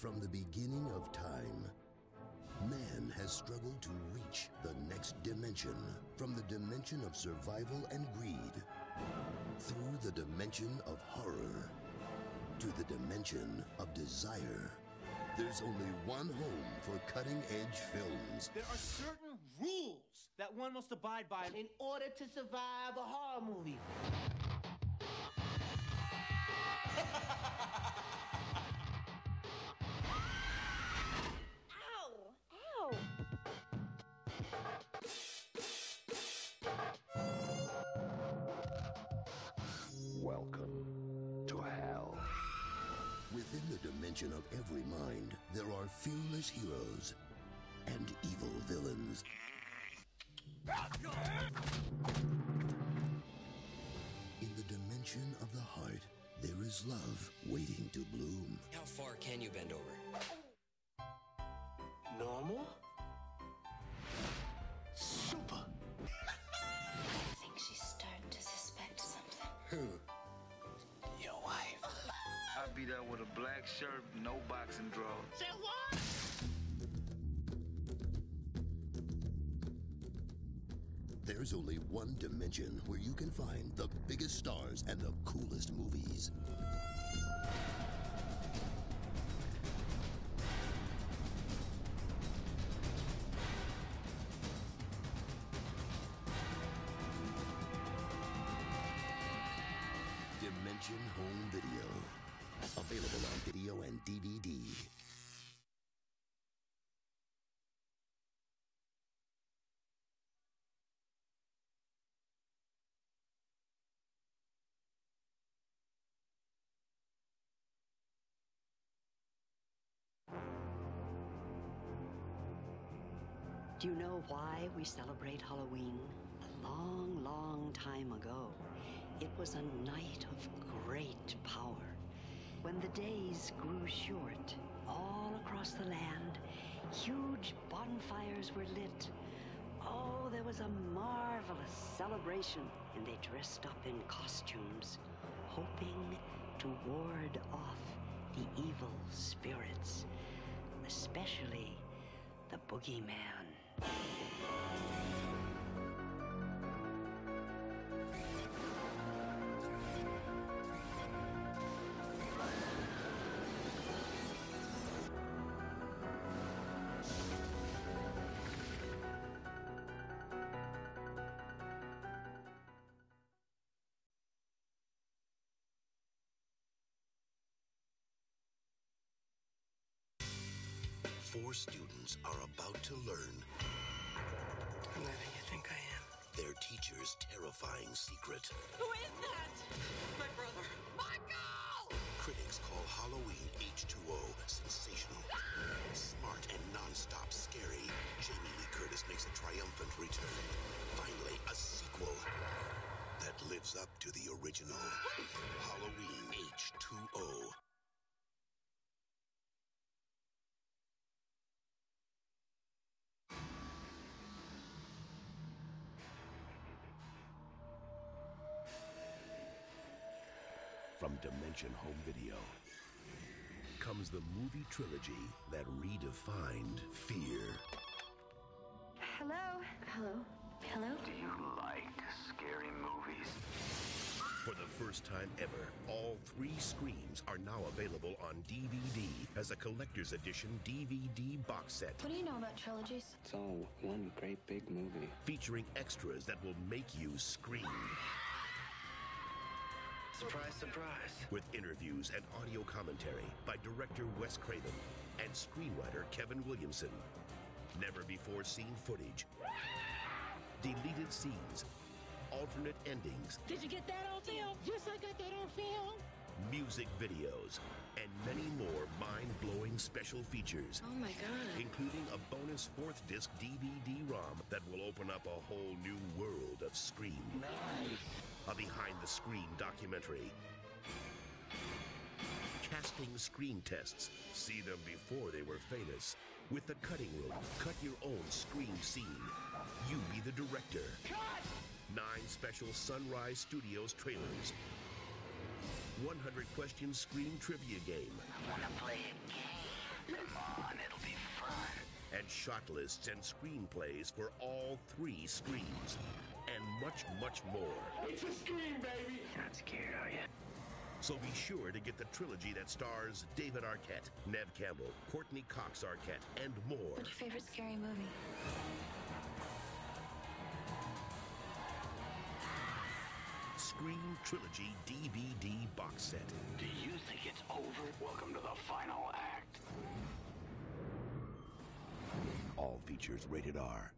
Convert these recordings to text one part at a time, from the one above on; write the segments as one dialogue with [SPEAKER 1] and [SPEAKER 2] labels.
[SPEAKER 1] From the beginning of time, man has struggled to reach the next dimension. From the dimension of survival and greed, through the dimension of horror, to the dimension of desire. There's only one home for cutting edge films.
[SPEAKER 2] There are certain rules that one must abide by
[SPEAKER 3] in order to survive a horror movie.
[SPEAKER 1] Within the dimension of every mind, there are fearless heroes and evil villains. In the dimension of the heart, there is love waiting to bloom.
[SPEAKER 4] How far can you bend over?
[SPEAKER 2] normal.
[SPEAKER 5] I
[SPEAKER 6] with a black shirt, no boxing drawers.
[SPEAKER 3] Say what?
[SPEAKER 1] There's only one dimension where you can find the biggest stars and the coolest movies. Dimension Home Video. Available on video and DVD.
[SPEAKER 7] Do you know why we celebrate Halloween? A long, long time ago, it was a night of great power. When the days grew short, all across the land, huge bonfires were lit. Oh, there was a marvelous celebration, and they dressed up in costumes, hoping to ward off the evil spirits, especially the boogeyman.
[SPEAKER 1] Four students are about to learn
[SPEAKER 3] I'm letting you think I am.
[SPEAKER 1] their teacher's terrifying secret.
[SPEAKER 8] Who is that? My brother. Michael!
[SPEAKER 1] Critics call Halloween H20 sensational. Ah! Smart and non-stop scary, Jamie Lee Curtis makes a triumphant return. Finally, a sequel that lives up to the original. Halloween H20. From Home Video comes the movie trilogy that redefined fear.
[SPEAKER 5] Hello? Hello? Hello?
[SPEAKER 9] Do you like scary movies?
[SPEAKER 1] For the first time ever, all three screams are now available on DVD as a collector's edition DVD box set
[SPEAKER 5] What do you know about trilogies?
[SPEAKER 10] It's all one great big movie.
[SPEAKER 1] featuring extras that will make you scream.
[SPEAKER 3] Surprise, surprise.
[SPEAKER 1] With interviews and audio commentary by director Wes Craven and screenwriter Kevin Williamson. Never before seen footage. Deleted scenes. Alternate endings.
[SPEAKER 8] Did you get that on film? Yes, I got that on film.
[SPEAKER 1] Music videos. And many more mind-blowing special features.
[SPEAKER 8] Oh my god.
[SPEAKER 1] including a bonus fourth disc DVD ROM that will open up a whole new world of Scream. A behind the screen documentary. Casting screen tests. See them before they were famous. With the cutting room, cut your own Scream scene. You be the director.
[SPEAKER 3] Cut!
[SPEAKER 1] Nine special Sunrise Studios trailers. 100 question Scream trivia game.
[SPEAKER 3] I wanna play a game.
[SPEAKER 9] Come on, it'll be fun.
[SPEAKER 11] And shot lists and screenplays for all three Screams. And much, much more.
[SPEAKER 9] It's a scream, baby! You're not scared, are you?
[SPEAKER 11] So be sure to get the trilogy that stars David Arquette, Neve Campbell, Courteney Cox Arquette, and more.
[SPEAKER 5] What's your favorite scary movie?
[SPEAKER 11] Scream Trilogy DVD box set.
[SPEAKER 9] Do you think it's over? Welcome to the final act.
[SPEAKER 11] All features rated R.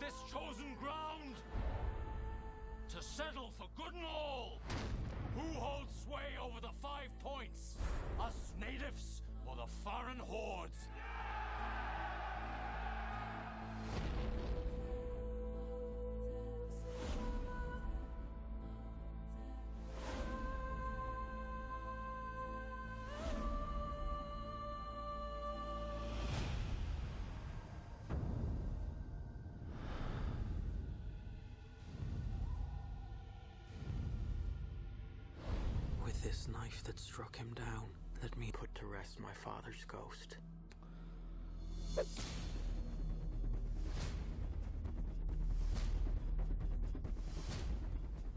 [SPEAKER 12] this chosen ground to settle for good and all. Who holds sway over the five points? Us natives or the foreign hordes?
[SPEAKER 13] This knife that struck him down, let me put to rest my father's ghost.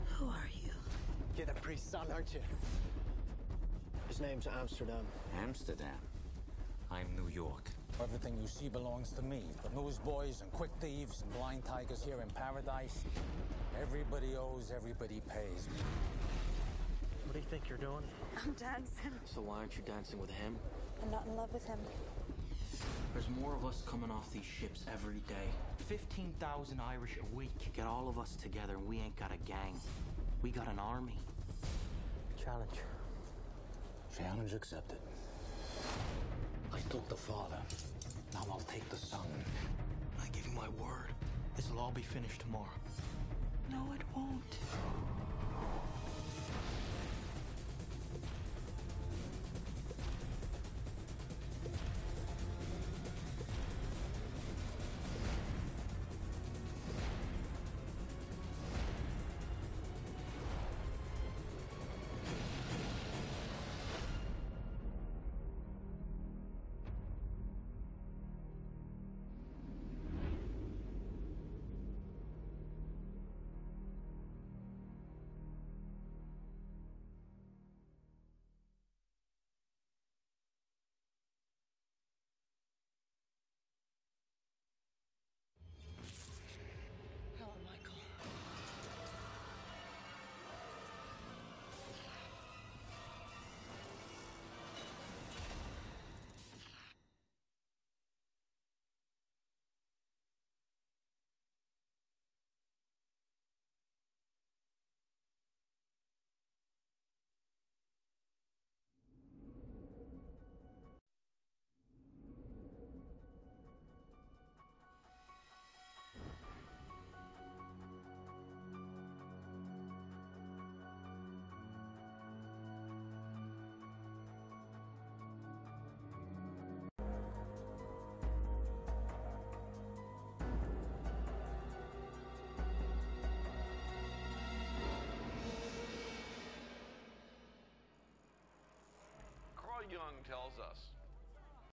[SPEAKER 14] Who are you?
[SPEAKER 15] You're the priest's son, aren't you? His name's Amsterdam.
[SPEAKER 16] Amsterdam? I'm New York.
[SPEAKER 17] Everything you see belongs to me. The newsboys and quick thieves and blind tigers here in paradise. Everybody owes, everybody pays.
[SPEAKER 15] What do you think you're doing?
[SPEAKER 14] I'm dancing.
[SPEAKER 13] So why aren't you dancing with him?
[SPEAKER 14] I'm not in love with him.
[SPEAKER 13] There's more of us coming off these ships every day. 15,000 Irish a week. Get all of us together and we ain't got a gang. We got an army.
[SPEAKER 15] Challenge.
[SPEAKER 17] Challenge accepted.
[SPEAKER 13] I took the father. Now I'll take the son. I give you my word. This'll all be finished tomorrow.
[SPEAKER 14] No, it won't.
[SPEAKER 18] Tells us